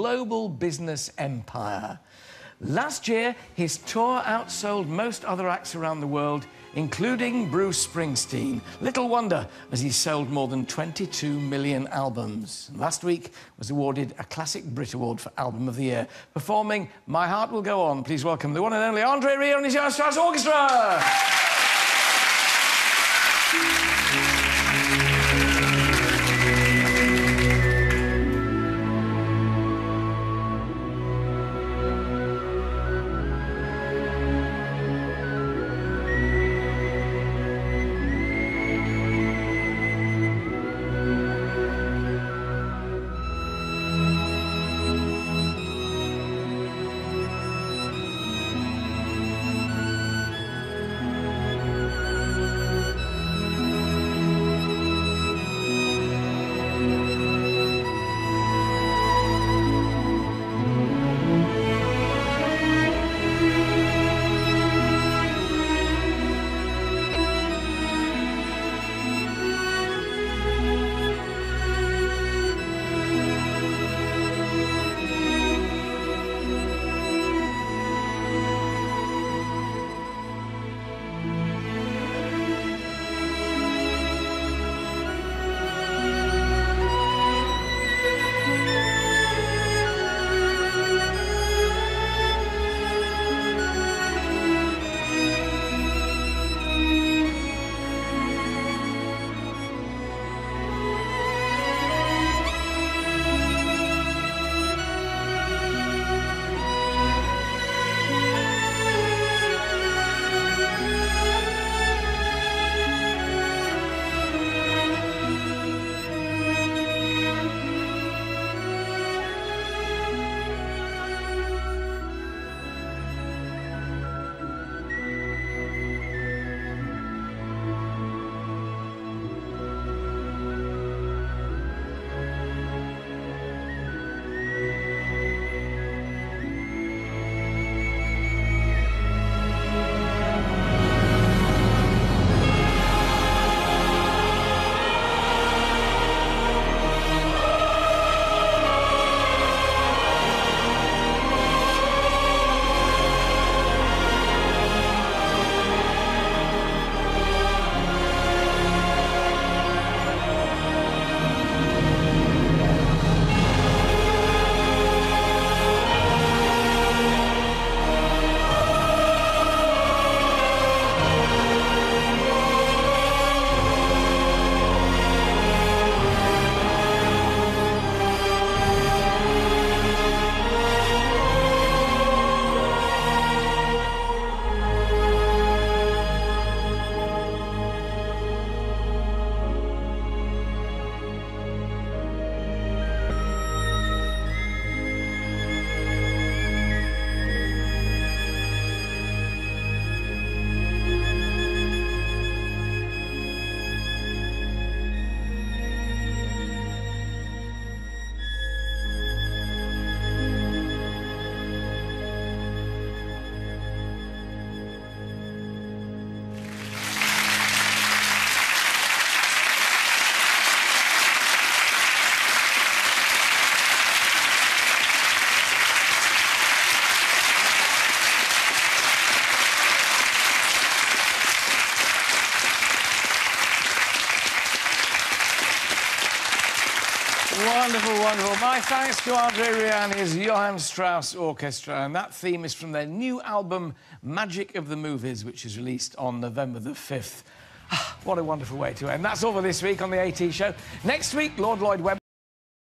global business empire. Last year, his tour outsold most other acts around the world, including Bruce Springsteen. Little wonder, as he sold more than 22 million albums. Last week was awarded a Classic Brit Award for Album of the Year, performing My Heart Will Go On. Please welcome the one and only Andre Rieu and his Orchestra. Wonderful, wonderful. My thanks to Andre and his Johann Strauss Orchestra. And that theme is from their new album, Magic of the Movies, which is released on November the 5th. Ah, what a wonderful way to end. That's all for this week on The AT Show. Next week, Lord Lloyd Webber.